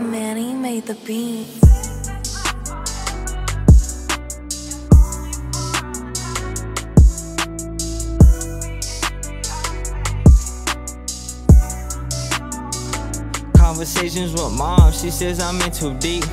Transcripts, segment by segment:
Manny made the beats. Conversations with mom, she says I'm in too deep.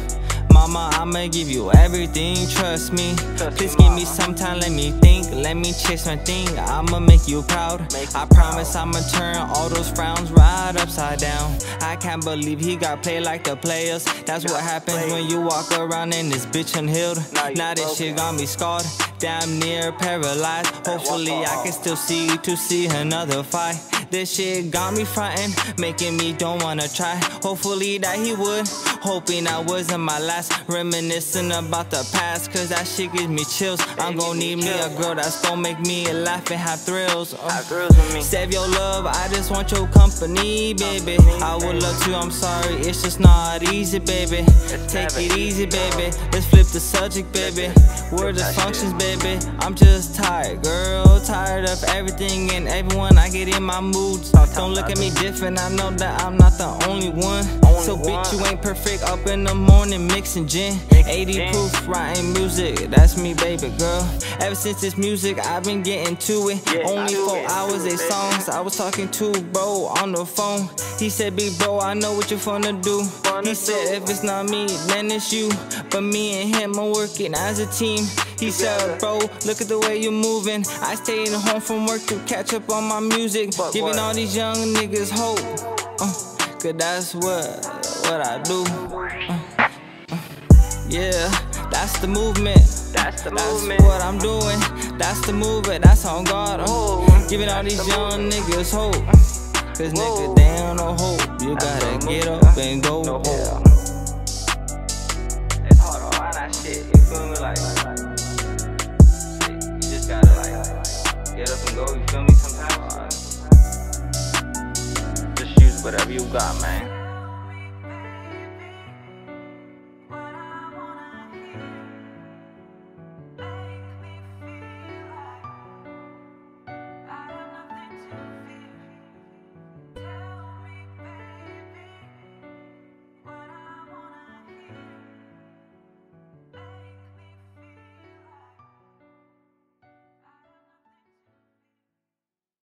Mama, I'ma give you everything, trust me. Please give me some time, let me think, let me chase my thing. I'ma make you proud. I promise I'ma turn all those frowns right upside down. I can't believe he got played like the players. That's what happens when you walk around in this bitch unhealed. Now this shit got me scarred, damn near paralyzed. Hopefully I can still see to see another fight. This shit got me frontin', making me don't wanna try. Hopefully that he would, hoping I wasn't my last. Reminiscing about the past, cause that shit gives me chills. I'm gon' need me a girl that's gon' make me laugh and have thrills. Uh, save your love, I just want your company, baby. I would love to, I'm sorry, it's just not easy, baby. Take it easy, baby. Let's flip the subject, baby. Word of functions, baby. I'm just tired, girl. Tired of everything and everyone I get in my mood. Don't look at me different, I know that I'm not the only one. So bitch, you ain't perfect up in the morning mixing gin. 80 proof, writing music, that's me, baby girl. Ever since this music, I've been getting to it. Only four hours, eight songs. I was talking to bro on the phone. He said, Big bro, I know what you're gonna do. He said, if it's not me, then it's you. But me and him are working as a team. He said, bro, look at the way you're moving. I stay stayed home from work to catch up on my music. Giving all these young niggas hope. Uh, Cause that's what, what I do. Uh, uh, yeah, that's the movement. That's the That's movement. what I'm doing. That's the movement. That's on God. Uh, Whoa. giving all these the young niggas hope. Cause Whoa. niggas, they don't know hope. You That's gotta the get movement. up and go. No hope. It's hard to find that shit. You feel me? Like, you got, man?